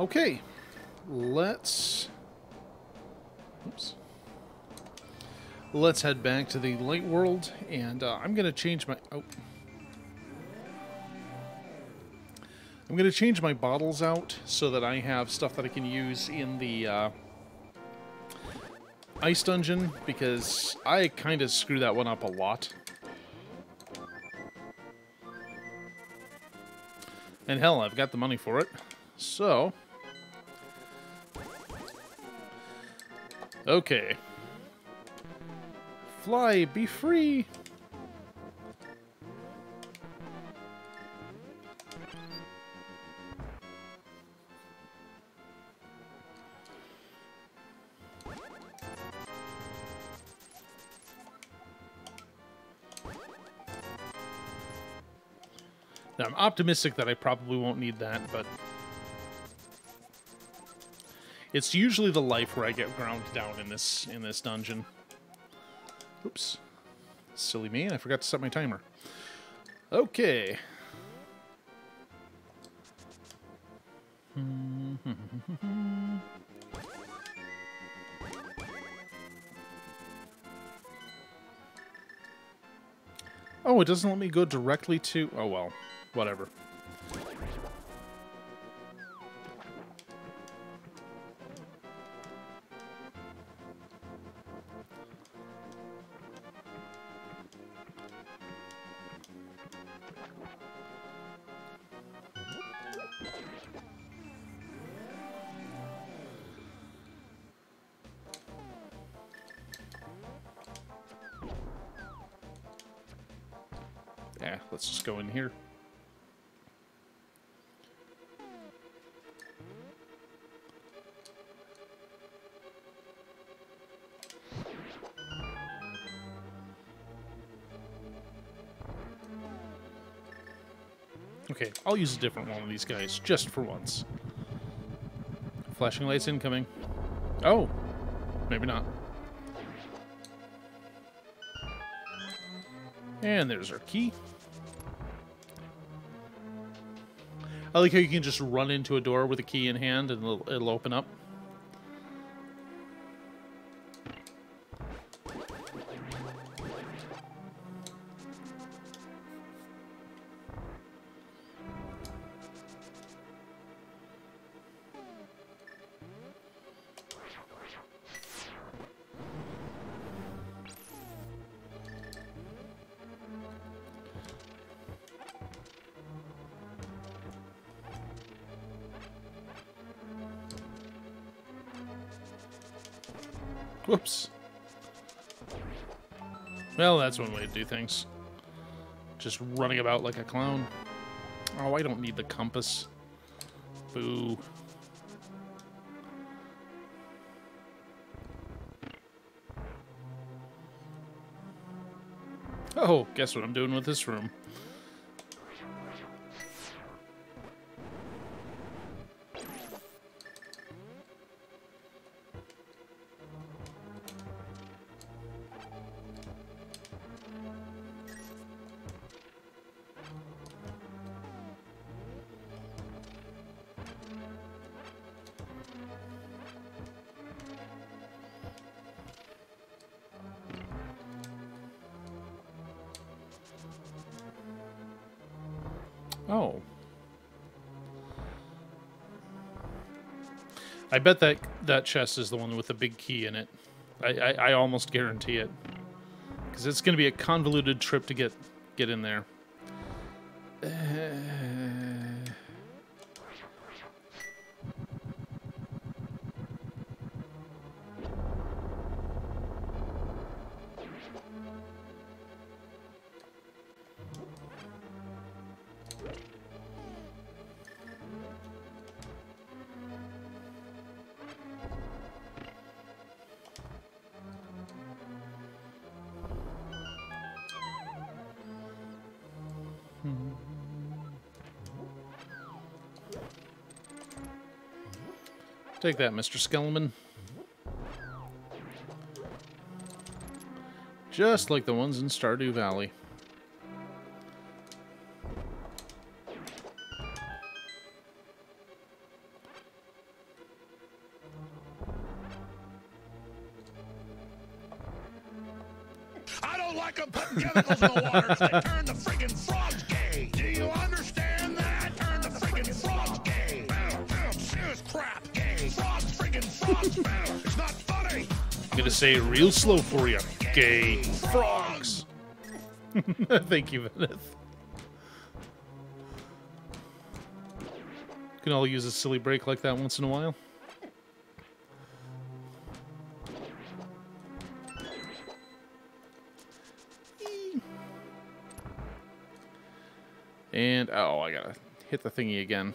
Okay, let's... Oops. Let's head back to the light world, and uh, I'm going to change my... Oh. I'm going to change my bottles out so that I have stuff that I can use in the uh, ice dungeon, because I kind of screw that one up a lot. And hell, I've got the money for it. So... Okay. Fly, be free! Now, I'm optimistic that I probably won't need that, but... It's usually the life where I get ground down in this in this dungeon. Oops. Silly me, I forgot to set my timer. Okay. Oh, it doesn't let me go directly to... Oh, well. Whatever. Let's just go in here. Okay, I'll use a different one of these guys, just for once. Flashing lights incoming. Oh, maybe not. And there's our key. I like how you can just run into a door with a key in hand and it'll, it'll open up. That's one way to do things. Just running about like a clown. Oh, I don't need the compass. Boo. Oh, guess what I'm doing with this room. I bet that that chest is the one with the big key in it. I, I, I almost guarantee it. Because it's going to be a convoluted trip to get get in there. Uh... Take that, Mr. Skellman. Just like the ones in Stardew Valley. I don't like them putting chemicals in the water because they turn the friggin' frog. Say it real slow for you. Gay frogs. Thank you, Veneth. Can all use a silly break like that once in a while. And oh, I gotta hit the thingy again.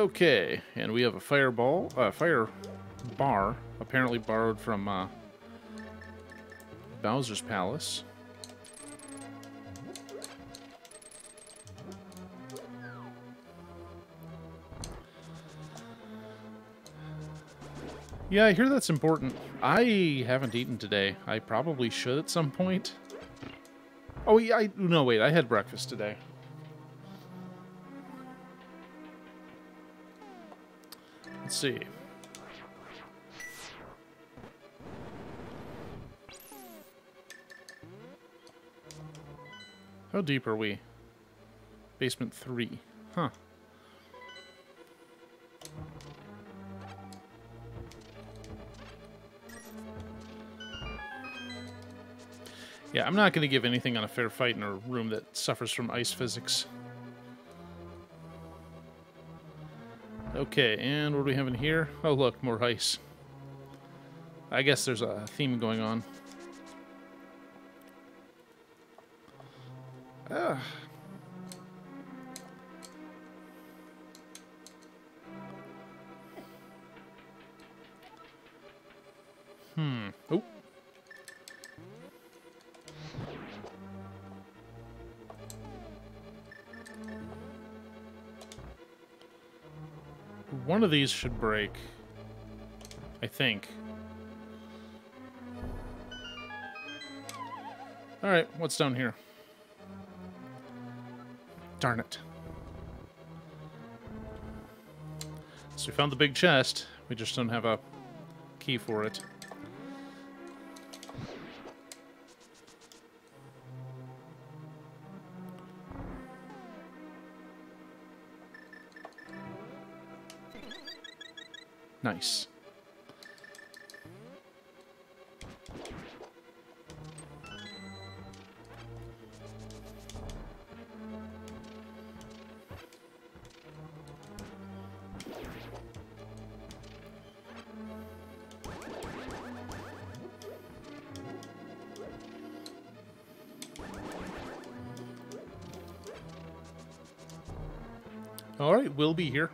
Okay, and we have a fireball, uh, fire bar, apparently borrowed from uh, Bowser's Palace. Yeah, I hear that's important. I haven't eaten today. I probably should at some point. Oh, yeah, I, no, wait, I had breakfast today. See. How deep are we? Basement 3. Huh. Yeah, I'm not going to give anything on a fair fight in a room that suffers from ice physics. Okay, and what do we have in here? Oh, look, more ice. I guess there's a theme going on. One of these should break. I think. Alright, what's down here? Darn it. So we found the big chest. We just don't have a key for it. Nice. All right, we'll be here.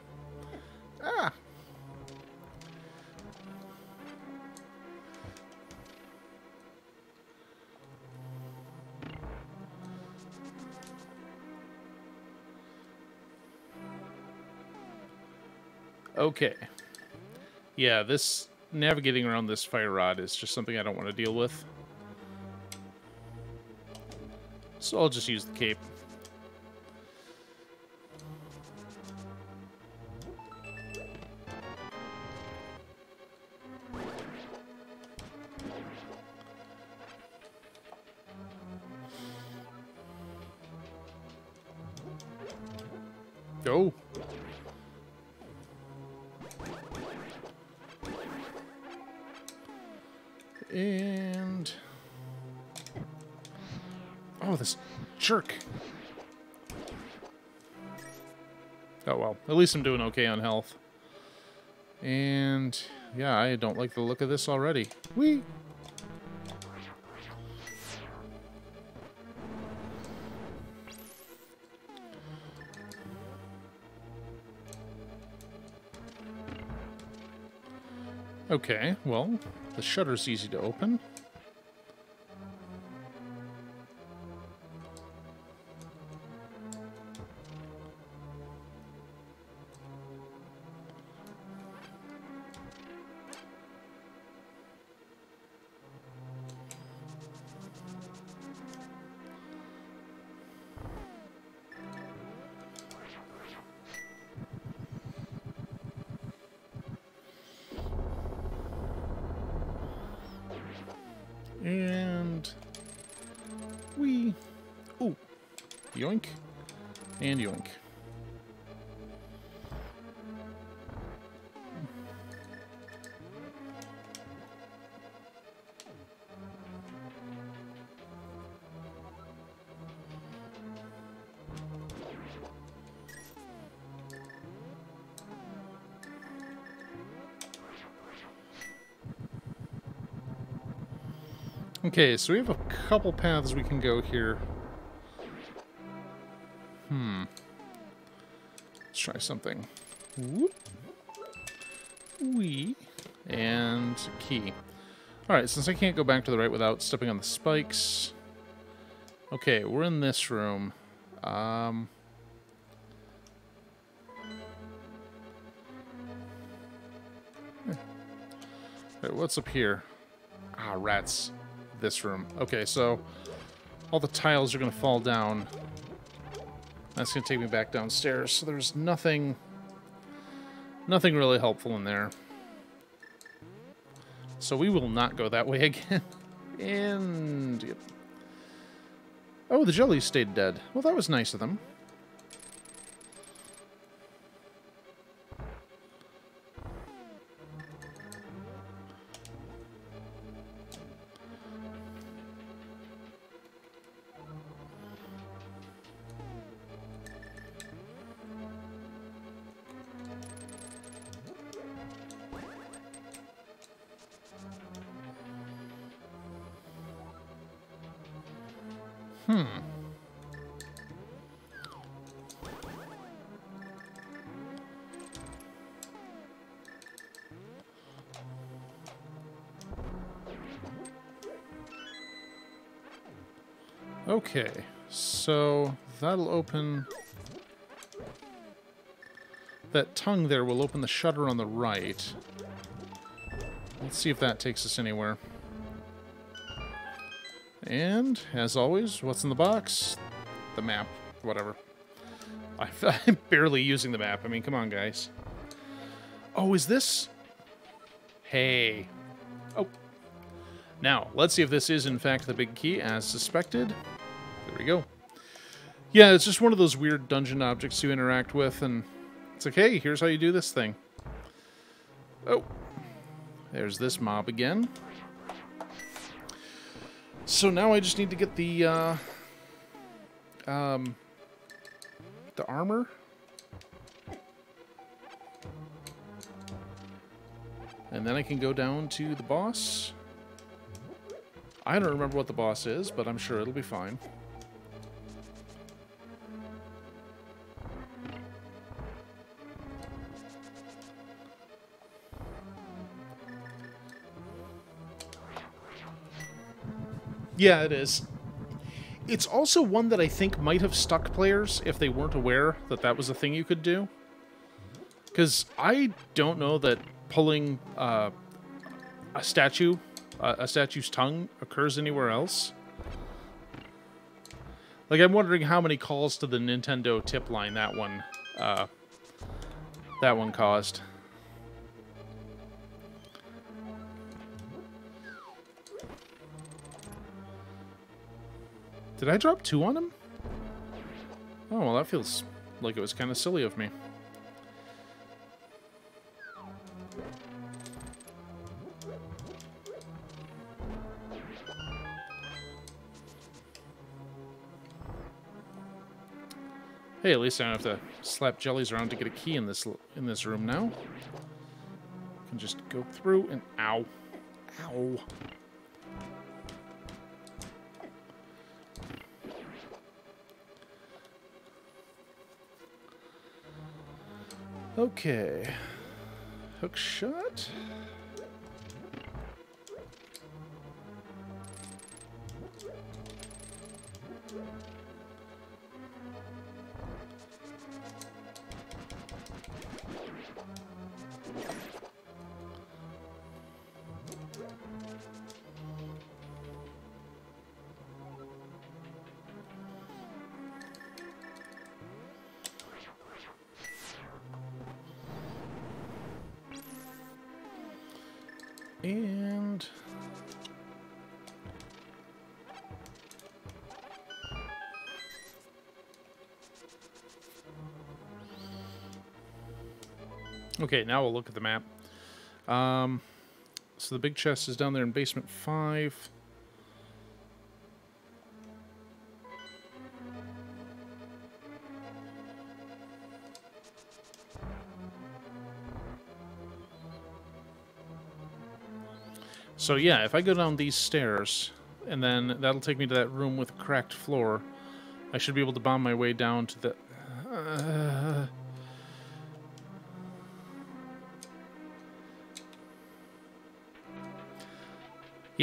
Okay. Yeah, this navigating around this fire rod is just something I don't want to deal with. So I'll just use the cape. Go. And... Oh, this jerk. Oh, well. At least I'm doing okay on health. And... Yeah, I don't like the look of this already. Whee! Okay, well, the shutter's easy to open. Okay, so we have a couple paths we can go here. Hmm. Let's try something. Whoop. Wee. And key. Alright, since I can't go back to the right without stepping on the spikes. Okay, we're in this room. Um... Right, what's up here? Ah, rats. This room. Okay, so all the tiles are going to fall down. That's going to take me back downstairs. So there's nothing, nothing really helpful in there. So we will not go that way again. and, yep. Oh, the jellies stayed dead. Well, that was nice of them. Hmm. Okay, so that'll open... That tongue there will open the shutter on the right. Let's see if that takes us anywhere. And, as always, what's in the box? The map. Whatever. I'm barely using the map. I mean, come on, guys. Oh, is this... Hey. Oh. Now, let's see if this is, in fact, the big key, as suspected. There we go. Yeah, it's just one of those weird dungeon objects you interact with, and it's like, hey, here's how you do this thing. Oh. There's this mob again. So now I just need to get the, uh, um, the armor. And then I can go down to the boss. I don't remember what the boss is, but I'm sure it'll be fine. Yeah, it is. It's also one that I think might have stuck players if they weren't aware that that was a thing you could do. Because I don't know that pulling uh, a statue, uh, a statue's tongue, occurs anywhere else. Like, I'm wondering how many calls to the Nintendo tip line that one, uh, that one caused. Did I drop two on him? Oh, well, that feels like it was kind of silly of me. Hey, at least I don't have to slap jellies around to get a key in this in this room now. I can just go through and ow. Ow. Okay. Hook shot. Okay, now we'll look at the map. Um, so the big chest is down there in basement five. So yeah, if I go down these stairs, and then that'll take me to that room with cracked floor, I should be able to bomb my way down to the... Uh,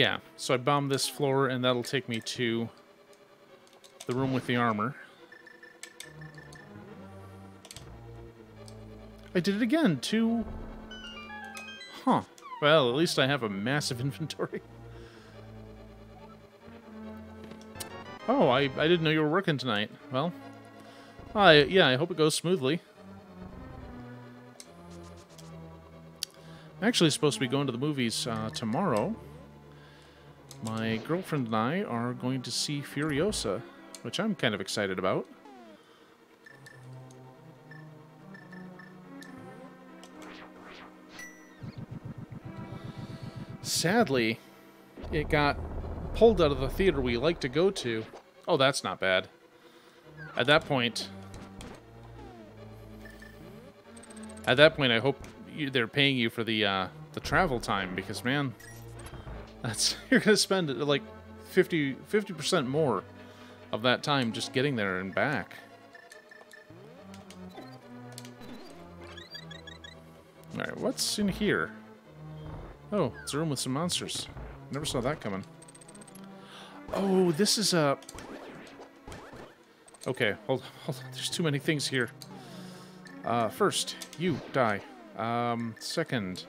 yeah, so I bomb this floor, and that'll take me to the room with the armor. I did it again. Two... Huh. Well, at least I have a massive inventory. Oh, I, I didn't know you were working tonight. Well, I yeah, I hope it goes smoothly. I'm actually supposed to be going to the movies uh, tomorrow. My girlfriend and I are going to see Furiosa, which I'm kind of excited about. Sadly, it got pulled out of the theater we like to go to. Oh, that's not bad. At that point... At that point, I hope you, they're paying you for the uh, the travel time, because, man, that's you're to spend, like, 50, 50% more of that time just getting there and back. Alright, what's in here? Oh, it's a room with some monsters. Never saw that coming. Oh, this is a... Okay, hold, hold on. There's too many things here. Uh, first, you die. Um, second...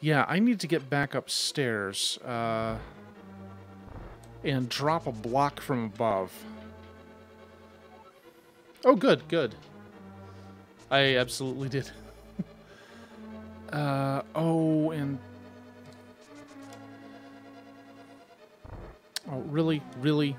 Yeah, I need to get back upstairs. Uh, and drop a block from above. Oh, good, good. I absolutely did. uh, oh, and... Oh, really? Really?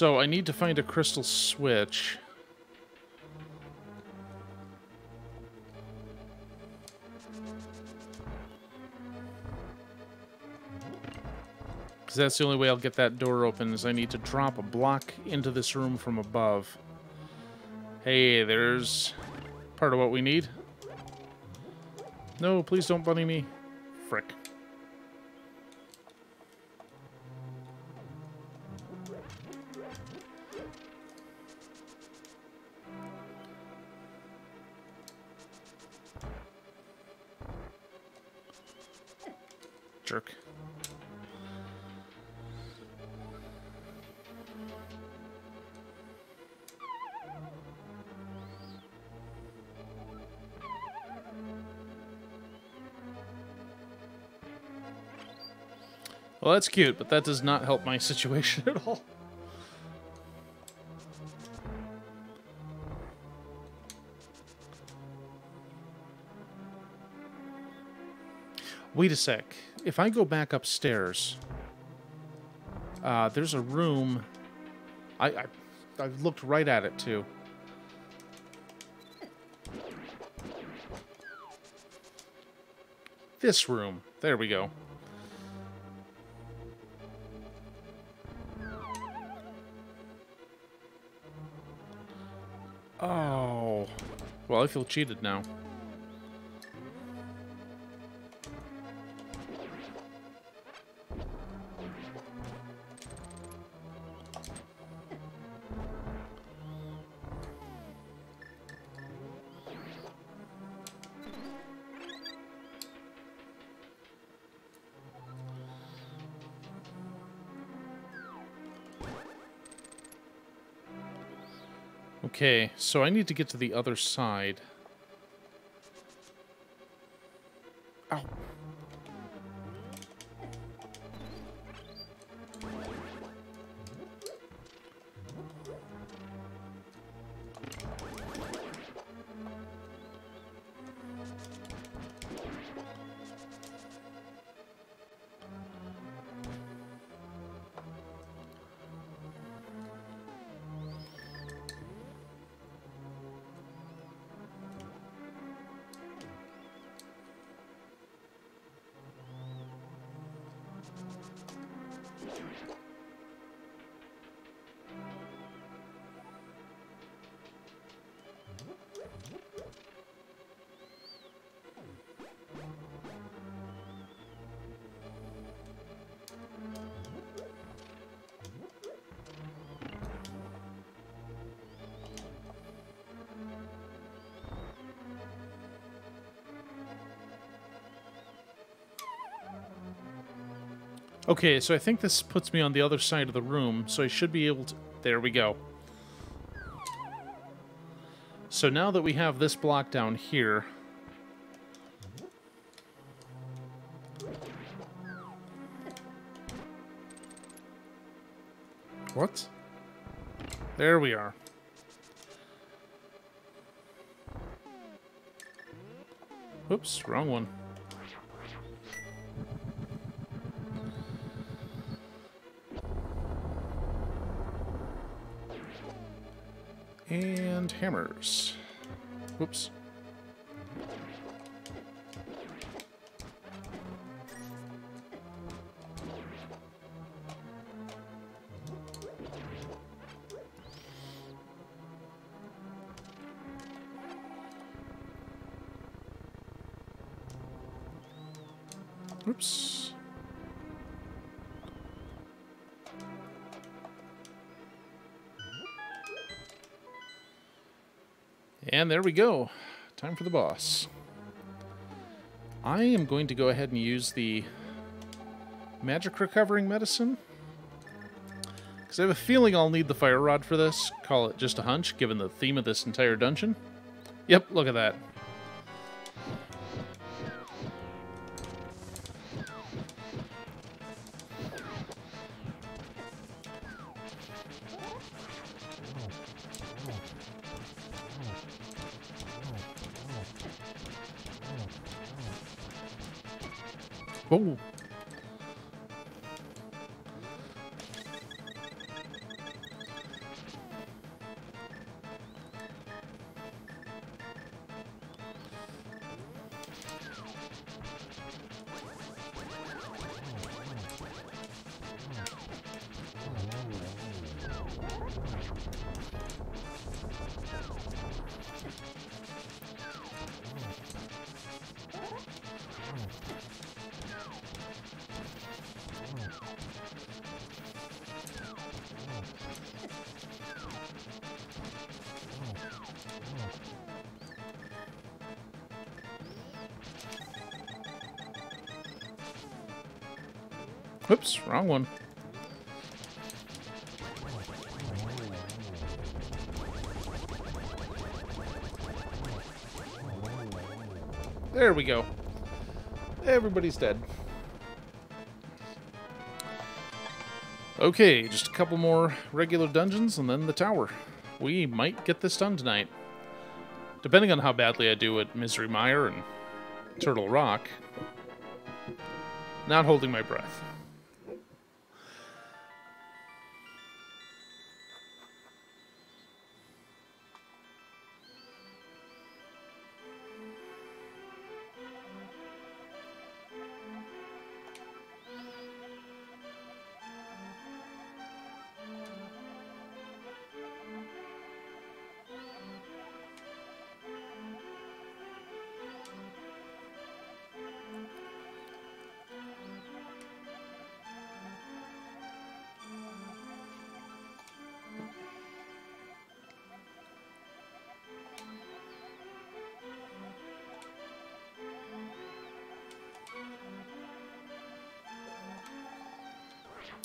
So I need to find a crystal switch. Because that's the only way I'll get that door open is I need to drop a block into this room from above. Hey, there's part of what we need. No, please don't bunny me. Well, that's cute, but that does not help my situation at all. Wait a sec. If I go back upstairs, uh, there's a room. I, I I've looked right at it too. This room. There we go. I feel cheated now. Okay, so I need to get to the other side. よいしょよいしょ。Okay, so I think this puts me on the other side of the room, so I should be able to... There we go. So now that we have this block down here... What? There we are. Oops, wrong one. Hammers. Whoops. Oops. And there we go. Time for the boss. I am going to go ahead and use the magic recovering medicine. Because I have a feeling I'll need the fire rod for this. Call it just a hunch, given the theme of this entire dungeon. Yep, look at that. Oh. Oops, wrong one. There we go. Everybody's dead. Okay, just a couple more regular dungeons and then the tower. We might get this done tonight. Depending on how badly I do at Misery Mire and Turtle Rock. Not holding my breath.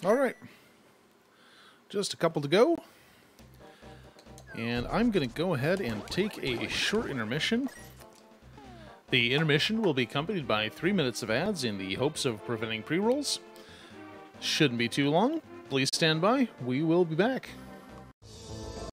All right. Just a couple to go. And I'm going to go ahead and take a short intermission. The intermission will be accompanied by three minutes of ads in the hopes of preventing pre rolls. Shouldn't be too long. Please stand by. We will be back.